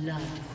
Blood.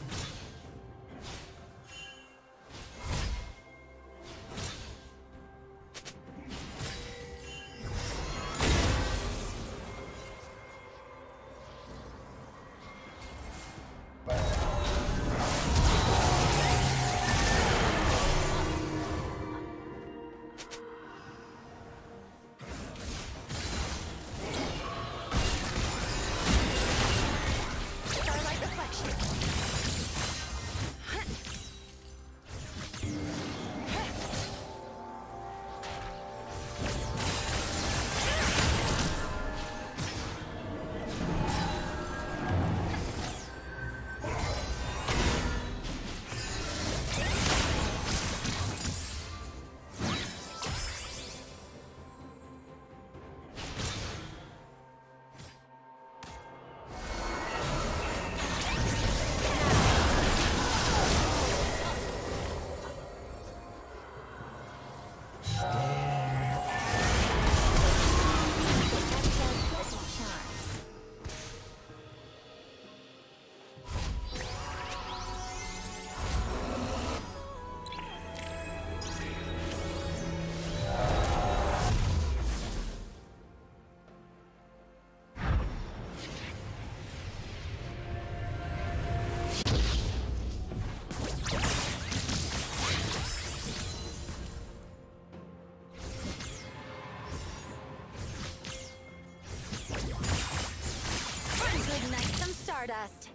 Stardust.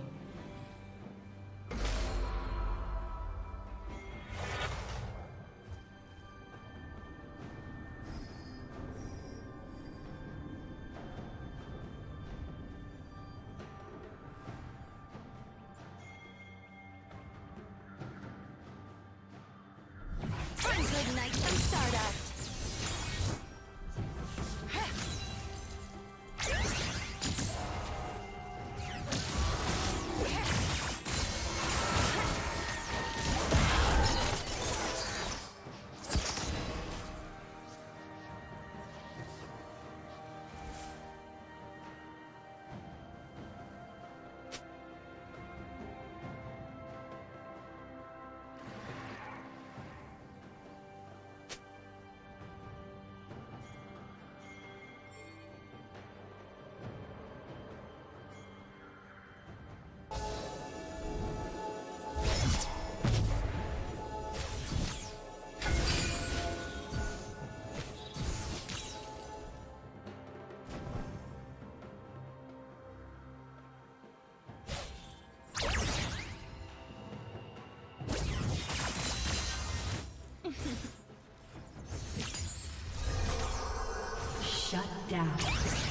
Down.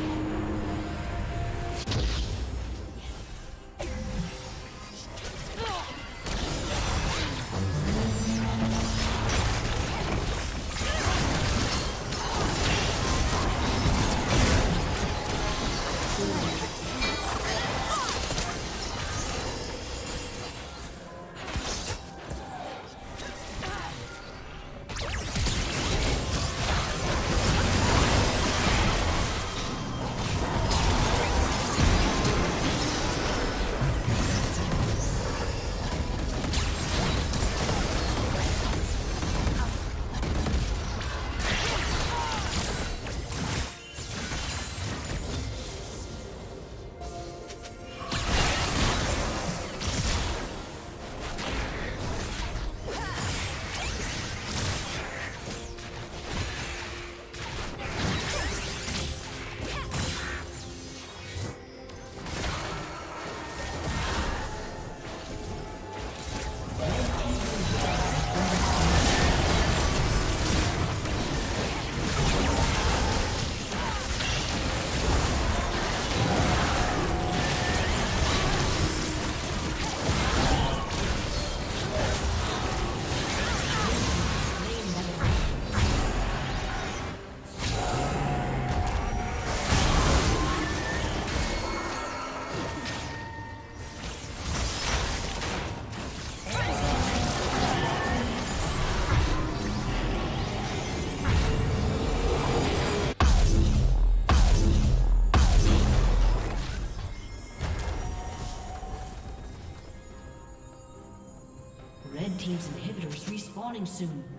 Respawning soon.